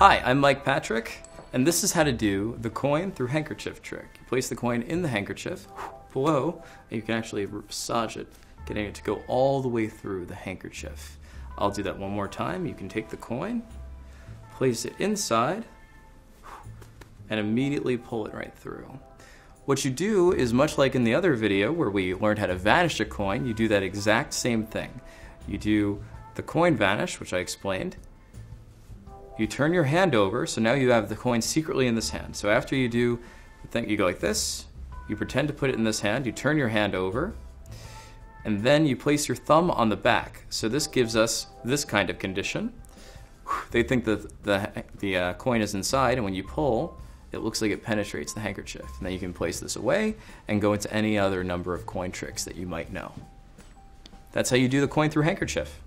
Hi, I'm Mike Patrick, and this is how to do the coin through handkerchief trick. You place the coin in the handkerchief, below, and you can actually massage it, getting it to go all the way through the handkerchief. I'll do that one more time. You can take the coin, place it inside, and immediately pull it right through. What you do is much like in the other video where we learned how to vanish a coin, you do that exact same thing. You do the coin vanish, which I explained, you turn your hand over, so now you have the coin secretly in this hand. So after you do the thing, you go like this, you pretend to put it in this hand, you turn your hand over, and then you place your thumb on the back. So this gives us this kind of condition. They think that the, the uh, coin is inside, and when you pull, it looks like it penetrates the handkerchief. And then you can place this away and go into any other number of coin tricks that you might know. That's how you do the coin through handkerchief.